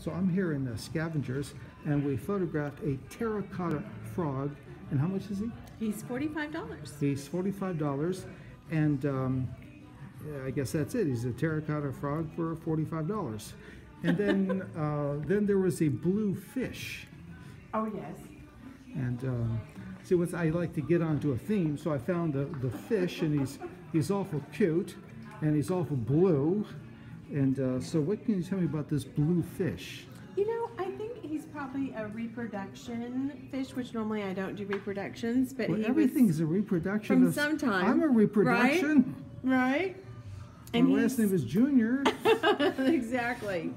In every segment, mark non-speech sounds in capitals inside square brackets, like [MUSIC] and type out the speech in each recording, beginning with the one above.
So I'm here in the Scavengers, and we photographed a terracotta frog. And how much is he? He's forty-five dollars. He's forty-five dollars, and um, I guess that's it. He's a terracotta frog for forty-five dollars. And then, [LAUGHS] uh, then there was a blue fish. Oh yes. And um, see, what's I like to get onto a theme, so I found the, the fish, and he's he's awful cute, and he's awful blue. And uh, so, what can you tell me about this blue fish? You know, I think he's probably a reproduction fish, which normally I don't do reproductions, but Well, he everything's a reproduction. from of- sometime, I'm a reproduction. right. My And last name is Junior. [LAUGHS] exactly.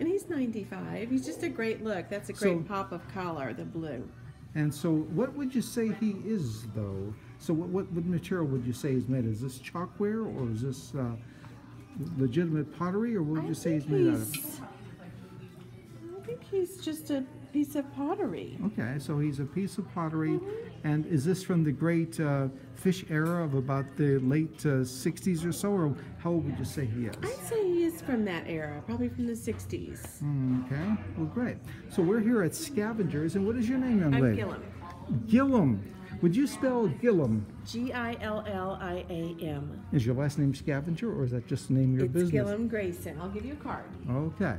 And he's ninety-five. He's just a great look. That's a great So- pop of color, the blue. and so, what would you say he is, though? So, what, what, what material would you say he's made? Is this chalkware, or is this uh, legitimate pottery, or would I you say he's made out of? I think he's just a piece of pottery. Okay, so he's a piece of pottery, Mm-hmm. and is this from the great uh, fish era of about the late uh, 60s or so, or how old would you say he is? I'd say he is from that era, probably from the '60s. Okay, well, great. So we're here at Scavengers, and what is your name, young I'm lady? Gilliam. Gilliam. Would you spell Gilliam? G I L L I A M. Is your last name Scavenger, or is that just the name of your It's business? Gilliam Grayson. I'll give you a card. Okay.